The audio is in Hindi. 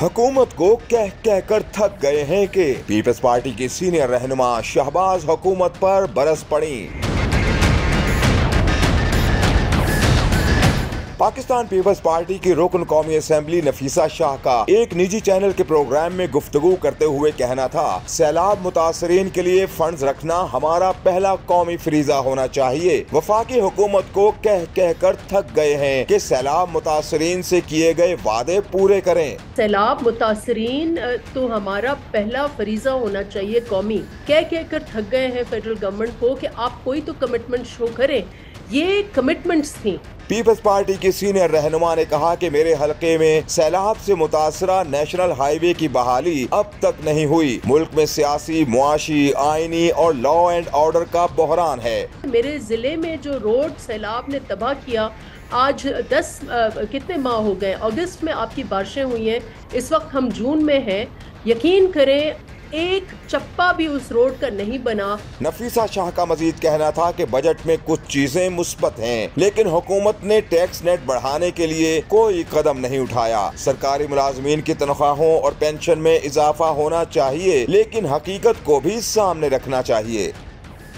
हुकूमत को कह कह कर थक गए हैं कि पीपल्स पार्टी के सीनियर रहनुमा शहबाज हुकूमत पर बरस पड़ी। पाकिस्तान पीपल्स पार्टी की रुकन कौमी असम्बली नफीसा शाह का एक निजी चैनल के प्रोग्राम में गुफ्तगू करते हुए कहना था, सैलाब मुतासरीन के लिए फंड रखना हमारा पहला कौमी फरीजा होना चाहिए। वफाकी हुकूमत को कह कह कर थक गए हैं कि सैलाब मुतासरीन से किए गए वादे पूरे करें। सैलाब मुतासरीन तो हमारा पहला फरीजा होना चाहिए कौमी। कह कह कर थक गए हैं फेडरल गवर्नमेंट को कि आप कोई तो कमिटमेंट शो करें। ये कमिटमेंट्स थी। पीपल्स पार्टी के सीनियर रहनुमा ने कहा कि मेरे हलके में सैलाब से मुतासरा नेशनल हाईवे की बहाली अब तक नहीं हुई। मुल्क में सियासी मुआशी आईनी और लॉ एंड ऑर्डर का बहरान है। मेरे ज़िले में जो रोड सैलाब ने तबाह किया आज दस आ, कितने माह हो गए? अगस्त में आपकी बारिशें हुई हैं। इस वक्त हम जून में हैं। यकीन करें एक चप्पा भी उस रोड का नहीं बना। नफीसा शाह का मजीद कहना था कि बजट में कुछ चीज़ें मुस्बत हैं, लेकिन हुकूमत ने टैक्स नेट बढ़ाने के लिए कोई कदम नहीं उठाया। सरकारी मुलाजमीन की तनख्वाहों और पेंशन में इजाफा होना चाहिए, लेकिन हकीकत को भी सामने रखना चाहिए।